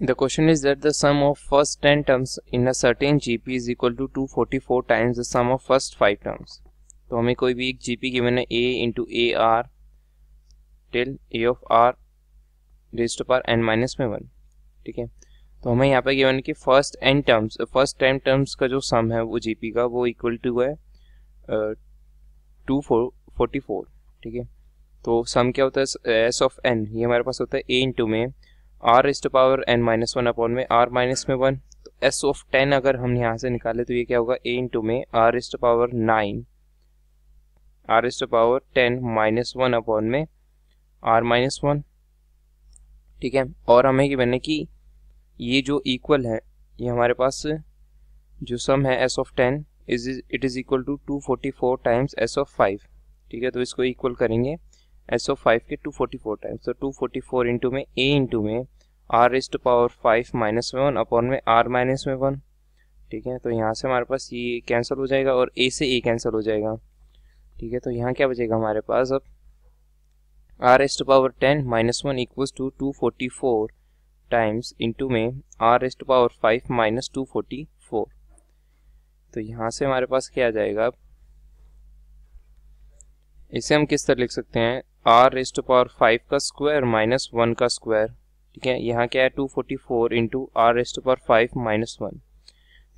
The question is that the sum of first 10 terms in a certain GP is equal to 244 times the sum of first 5 terms. तो हमें कोई भी एक GP given है A into AR till A of R raised to power n minus में one ठीक है तो हमें यहाँ पे गिवन है कि first n terms first ten terms का जो सम है वो GP का वो इक्वल टू है टू फोर्टी फोर ठीक है तो सम क्या होता है एस ऑफ़ एन ये हमारे पास होता है ए इंटू में r is to power n minus one upon में आर माइनस में वन तो एस ऑफ़ टेन अगर हम यहाँ से निकाले तो ये क्या होगा? ए इंटू में r is to power nine r is to power ten minus one upon में आर माइनस वन ठीक है? और हमें ये बने कि ये जो इक्वल है, ये हमारे पास जो सम है S of ten is it is equal to two forty four times S of five ठीक है? तो इसको इक्वल करेंगे। एस ऑफ़ फाइव के टू फोर्टी फोर टाइम्स तो टू फोर्टी फोर इंटू में ए इंटू में r is to power five minus में वन अपॉन में आर माइनस में वन ठीक है? तो यहाँ से हमारे पास ये कैंसिल हो जाएगा और ए से ए कैंसिल हो जाएगा। ठीक है? तो यहाँ क्या बचेगा हमारे पास अब? R is to power ten minus one equals to two forty four times into में r is to power five minus two forty four तो यहाँ से हमारे पास क्या आ जाएगा अब? इसे हम किस तरह लिख सकते हैं? R raise to power five का स्क्वायर माइनस वन का स्क्वायर ठीक है? यहाँ क्या है? Two forty four into r raise to power five minus one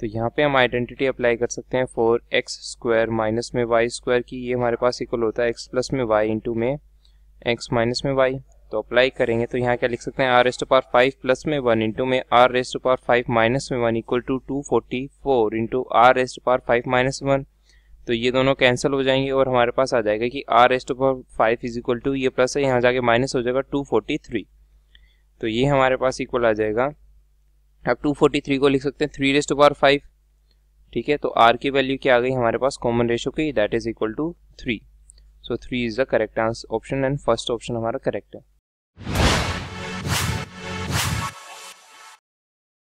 तो यहाँ पे हम आइडेंटिटी अप्लाई कर सकते हैं फोर एक्स स्क्वायर माइनस में वाई स्क्वायर की। ये हमारे पास इक्वल होता है एक्स प्लस में वाई इंटू में एक्स माइनस में वाई तो अप्लाई करेंगे तो यहाँ क्या लिख सकते हैं? R raise to power five plus में वन इंटू में r raise to power five minus में one equal to two forty four into r raise to power five minus one तो ये दोनों कैंसिल हो जाएँगे और हमारे पास आ जाएगा कि r is to power five is equal to ये प्लस है, यहाँ जाके माइनस हो जाएगा टू फोर्टी थ्री। तो ये हमारे पास इक्वल आ जाएगा। अब टू फोर्टी थ्री को लिख सकते हैं, three raise to power five. ठीक है तो आर की वैल्यू क्या आ गई हमारे पास? कॉमन रेशो की that is equal to three so three is the correct answer option and first option हमारा करेक्ट है।